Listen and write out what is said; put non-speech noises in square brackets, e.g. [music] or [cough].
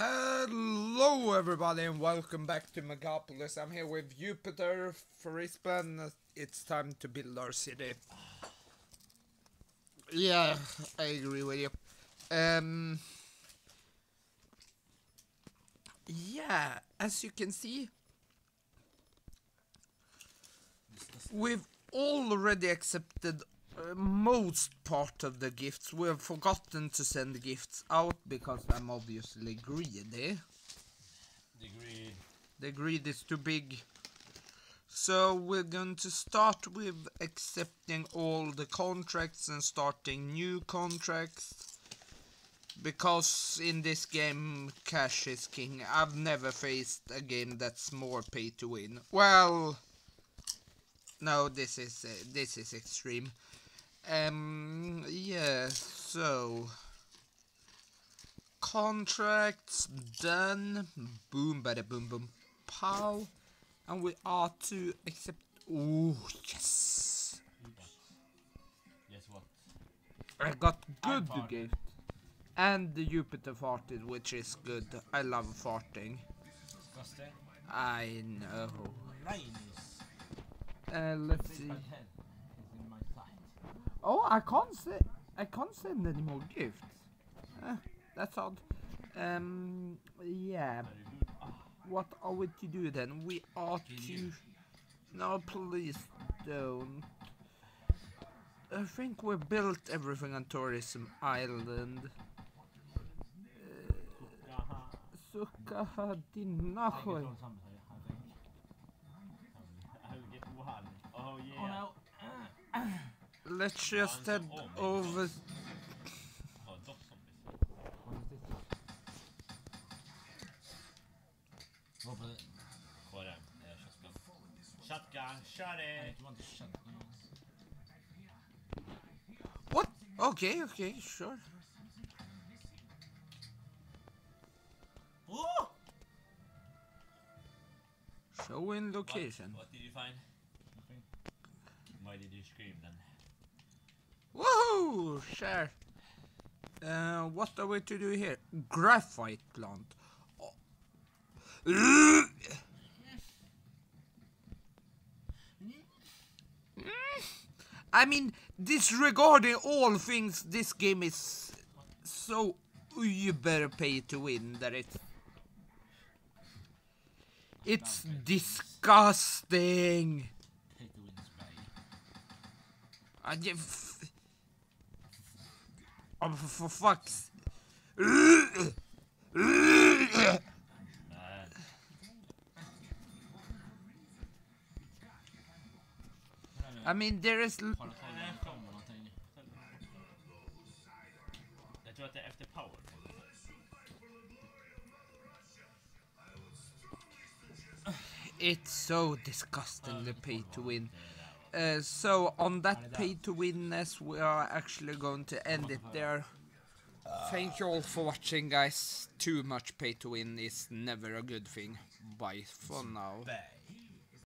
Hello everybody and welcome back to Megapolis. I'm here with Jupiter, and it's time to build our city. Yeah, I agree with you. Um, yeah, as you can see, we've already accepted most part of the gifts. We have forgotten to send gifts out because I'm obviously greedy. The greed. The greed is too big. So we're going to start with accepting all the contracts and starting new contracts. Because in this game cash is king. I've never faced a game that's more pay to win. Well, no, this is uh, this is extreme. Um, yeah, so contracts done. Boom, bada, boom, boom, pow, and we are to accept. Oh yes, Guess what? I got good gift, and the Jupiter farted, which is good. I love farting. Disgusting. I know. Uh, let's see. My head is in my sight. Oh, I can't say I can't send any more gifts. Uh, that's odd. Um, yeah. Very good. Ah, What are we to do then? We are to. No, please don't. I think we built everything on Tourism Island. jaha. Suka I get dinahoy. on something, I think. I will get one. Oh yeah. Oh no. [coughs] [coughs] Let's just head over. Oh, dot zombies. What is this? Vad var det? Vad är det? Eh, Shotgun. Shotgun, shot it! don't want to shut What? Okay, okay, sure. Oh! Show in What, location. what did you find? Nothing. Why did you scream then? Woohoo! Sure. Uh, what are we to do here? Graphite plant. Oh. I mean, disregarding all things, this game is so you better pay to win that it's it's disgusting. Pay to win spray. I just. Oh, for, fuck's. I mean, there is. power. It's so disgustingly pay to win. Uh, so, on that pay to winness, we are actually going to end it there. Thank you all for watching, guys. Too much pay to win is never a good thing. Bye for now.